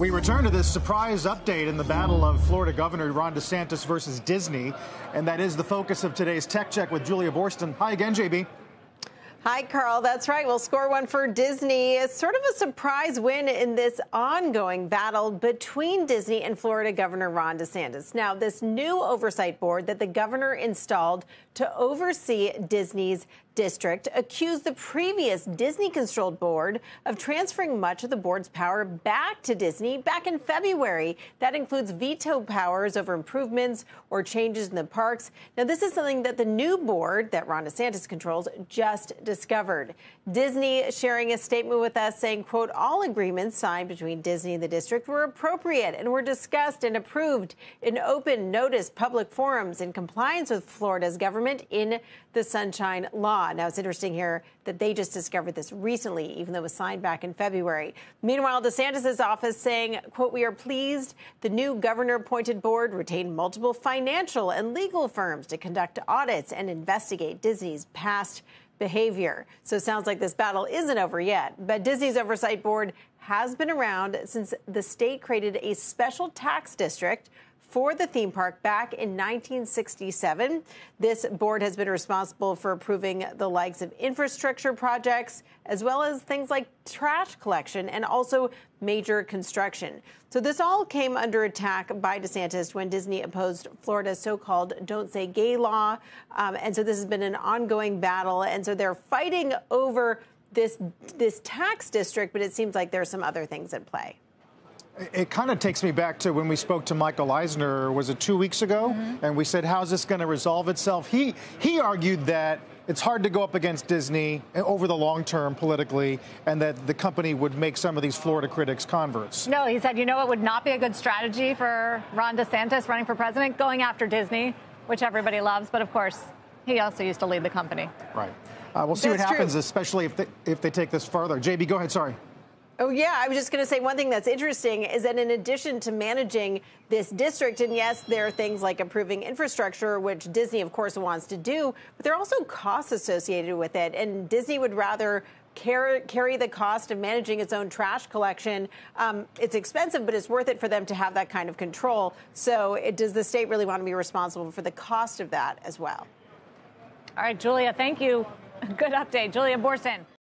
We return to this surprise update in the battle of Florida Governor Ron DeSantis versus Disney, and that is the focus of today's Tech Check with Julia Boorstin. Hi again, JB. Hi, Carl. That's right. We'll score one for Disney. It's sort of a surprise win in this ongoing battle between Disney and Florida Governor Ron DeSantis. Now, this new oversight board that the governor installed to oversee Disney's district accused the previous Disney controlled board of transferring much of the board's power back to Disney back in February. That includes veto powers over improvements or changes in the parks. Now, this is something that the new board that Ron DeSantis controls just discovered. Disney sharing a statement with us saying, quote, all agreements signed between Disney and the district were appropriate and were discussed and approved in open notice public forums in compliance with Florida's government in the Sunshine Law. Now, it's interesting here that they just discovered this recently, even though it was signed back in February. Meanwhile, DeSantis' office saying, quote, we are pleased the new governor appointed board retained multiple financial and legal firms to conduct audits and investigate Disney's past behavior. So it sounds like this battle isn't over yet. But Disney's oversight board has been around since the state created a special tax district for the theme park back in 1967. This board has been responsible for approving the likes of infrastructure projects, as well as things like trash collection and also major construction. So this all came under attack by DeSantis when Disney opposed Florida's so-called "Don't Say Gay" law, um, and so this has been an ongoing battle. And so they're fighting over this this tax district, but it seems like there's some other things at play. It kind of takes me back to when we spoke to Michael Eisner, was it two weeks ago? Mm-hmm. And we said, how's this going to resolve itself? He, he argued that it's hard to go up against Disney over the long term politically, and that the company would make some of these Florida critics converts. No, he said, you know, it would not be a good strategy for Ron DeSantis running for president, going after Disney, which everybody loves. But of course, he also used to lead the company. Right. Uh, we'll see That's what happens, true. especially if they, if they take this further. JB, go ahead. Sorry. Oh, yeah. I was just going to say one thing that's interesting is that in addition to managing this district, and yes, there are things like improving infrastructure, which Disney, of course, wants to do, but there are also costs associated with it. And Disney would rather carry, the cost of managing its own trash collection. Um, it's expensive, but it's worth it for them to have that kind of control. So, it, does the state really want to be responsible for the cost of that as well? All right, Julia, thank you. Good update. Julia Boorstin.